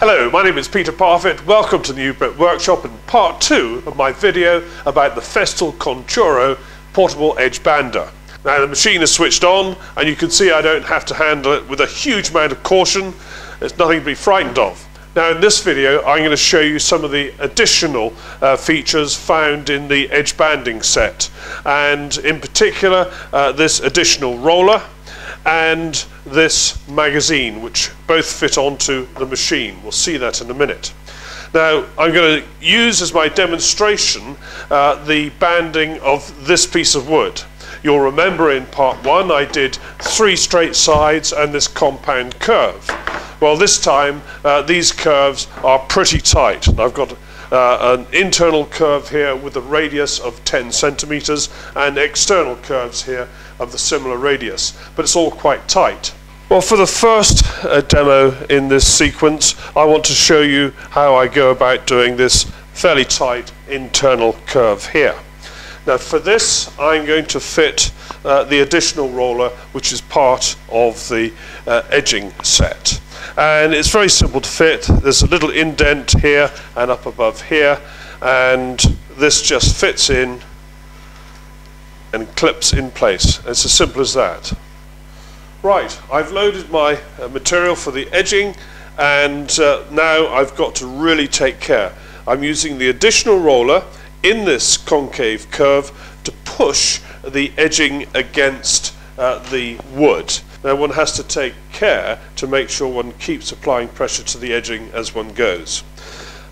Hello, my name is Peter Parfitt. Welcome to the New Brit Workshop and part two of my video about the Festool Conturo portable edge bander. Now the machine is switched on and you can see I don't have to handle it with a huge amount of caution. There's nothing to be frightened of. Now in this video I'm going to show you some of the additional uh, features found in the edge banding set and in particular uh, this additional roller and this magazine which both fit onto the machine. We'll see that in a minute. Now I'm going to use as my demonstration uh, the banding of this piece of wood. You'll remember in part one I did three straight sides and this compound curve. Well this time uh, these curves are pretty tight. I've got uh, an internal curve here with a radius of 10 centimeters and external curves here of the similar radius, but it's all quite tight. Well, for the first uh, demo in this sequence, I want to show you how I go about doing this fairly tight internal curve here. Now for this, I'm going to fit uh, the additional roller, which is part of the uh, edging set. And it's very simple to fit. There's a little indent here and up above here, and this just fits in and clips in place. It's as simple as that. Right, I've loaded my uh, material for the edging and uh, now I've got to really take care. I'm using the additional roller in this concave curve to push the edging against uh, the wood. Now one has to take care to make sure one keeps applying pressure to the edging as one goes.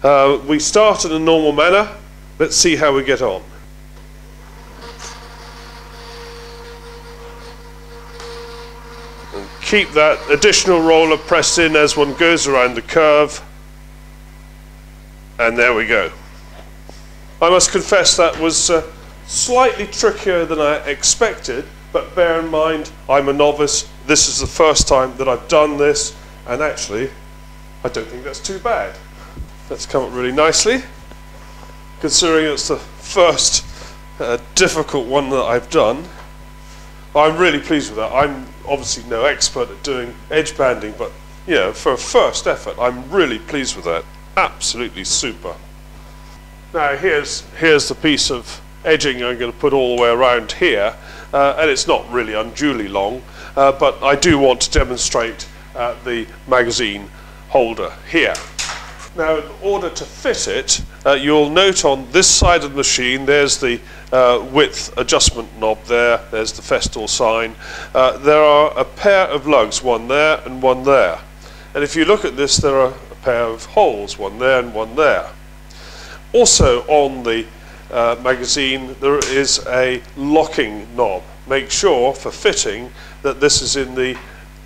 Uh, we start in a normal manner. Let's see how we get on. Keep that additional roller pressed in as one goes around the curve. And there we go. I must confess that was uh, slightly trickier than I expected, but bear in mind I'm a novice. This is the first time that I've done this, and actually, I don't think that's too bad. That's come up really nicely, considering it's the first uh, difficult one that I've done. I'm really pleased with that. I'm obviously no expert at doing edge banding, but know, for a first effort, I'm really pleased with that. Absolutely super. Now here's here's the piece of edging I'm going to put all the way around here, uh, and it's not really unduly long, uh, but I do want to demonstrate uh, the magazine holder here. Now, in order to fit it, uh, you'll note on this side of the machine, there's the uh, width adjustment knob there, there's the Festool sign. Uh, there are a pair of lugs, one there and one there. And if you look at this, there are a pair of holes, one there and one there. Also on the uh, magazine, there is a locking knob. Make sure, for fitting, that this is in the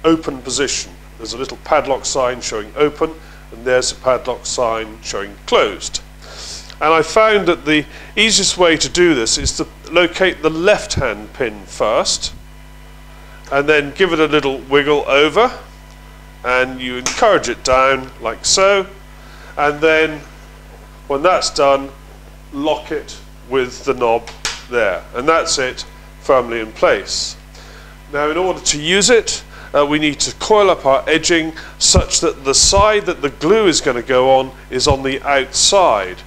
open position. There's a little padlock sign showing open, and there's a padlock sign showing closed. And I found that the easiest way to do this is to locate the left hand pin first and then give it a little wiggle over and you encourage it down like so and then when that's done lock it with the knob there and that's it firmly in place. Now in order to use it uh, we need to coil up our edging such that the side that the glue is going to go on is on the outside.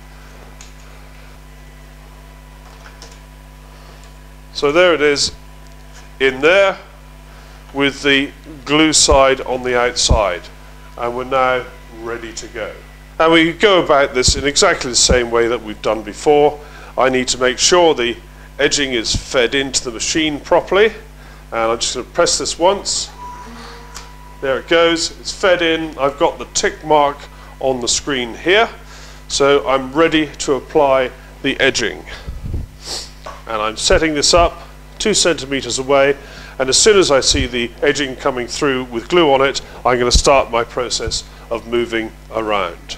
So there it is in there with the glue side on the outside and we're now ready to go. And we go about this in exactly the same way that we've done before. I need to make sure the edging is fed into the machine properly and I'm just going to press this once there it goes. It's fed in. I've got the tick mark on the screen here. So I'm ready to apply the edging. And I'm setting this up two centimeters away. And as soon as I see the edging coming through with glue on it, I'm going to start my process of moving around.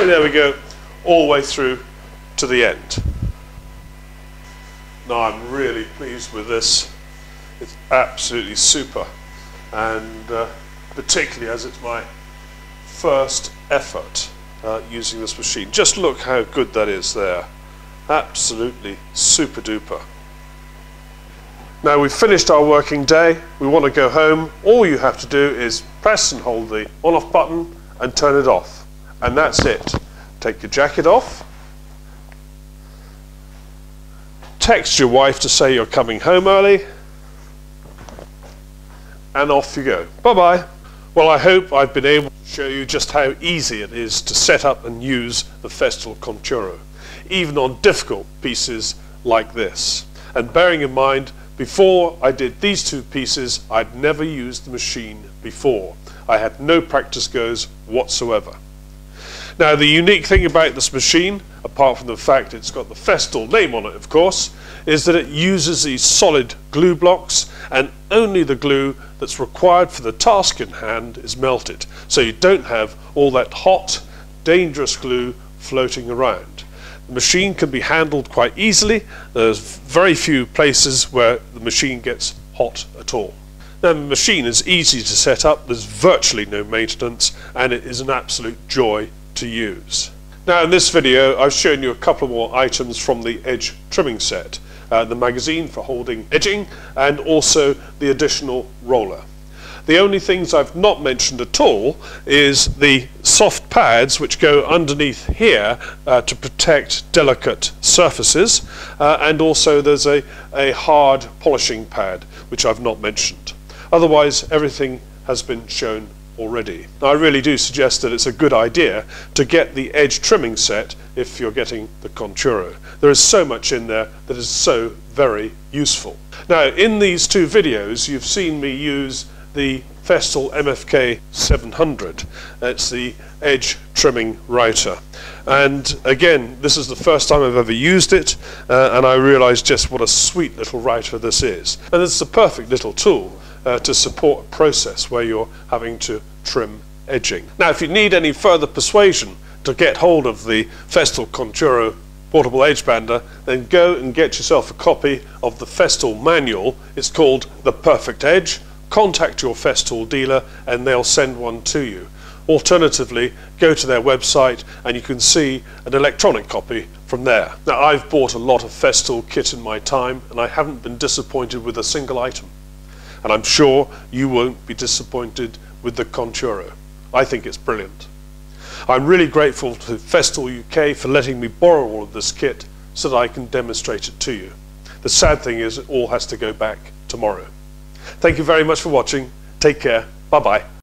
And there we go, all the way through to the end. Now I'm really pleased with this. It's absolutely super. And uh, particularly as it's my first effort uh, using this machine. Just look how good that is there. Absolutely super duper. Now we've finished our working day, we want to go home, all you have to do is press and hold the on off button and turn it off. And that's it. Take your jacket off, text your wife to say you're coming home early, and off you go. Bye bye. Well, I hope I've been able to show you just how easy it is to set up and use the Festool Conturo, even on difficult pieces like this. And bearing in mind, before I did these two pieces, I'd never used the machine before. I had no practice goes whatsoever. Now, the unique thing about this machine, apart from the fact it's got the Festool name on it, of course, is that it uses these solid glue blocks and only the glue that's required for the task in hand is melted. So you don't have all that hot, dangerous glue floating around. The machine can be handled quite easily. There's very few places where the machine gets hot at all. Now, the machine is easy to set up, there's virtually no maintenance, and it is an absolute joy to use. Now, in this video, I've shown you a couple more items from the edge trimming set uh, the magazine for holding edging, and also the additional roller. The only things I've not mentioned at all is the soft pads which go underneath here uh, to protect delicate surfaces uh, and also there's a, a hard polishing pad which I've not mentioned. Otherwise everything has been shown already. Now, I really do suggest that it's a good idea to get the edge trimming set if you're getting the Conturo. There is so much in there that is so very useful. Now, in these two videos, you've seen me use the Festool MFK 700. It's the edge trimming router. And again, this is the first time I've ever used it, uh, and I realized just what a sweet little router this is. And it's a perfect little tool uh, to support a process where you're having to trim edging. Now, if you need any further persuasion to get hold of the Festool Conturo portable edge bander, then go and get yourself a copy of the Festool manual. It's called The Perfect Edge. Contact your Festool dealer and they'll send one to you. Alternatively, go to their website and you can see an electronic copy from there. Now, I've bought a lot of Festool kit in my time and I haven't been disappointed with a single item and I'm sure you won't be disappointed with the Conturo. I think it's brilliant. I'm really grateful to Festool UK for letting me borrow all of this kit so that I can demonstrate it to you. The sad thing is it all has to go back tomorrow. Thank you very much for watching. Take care. Bye-bye.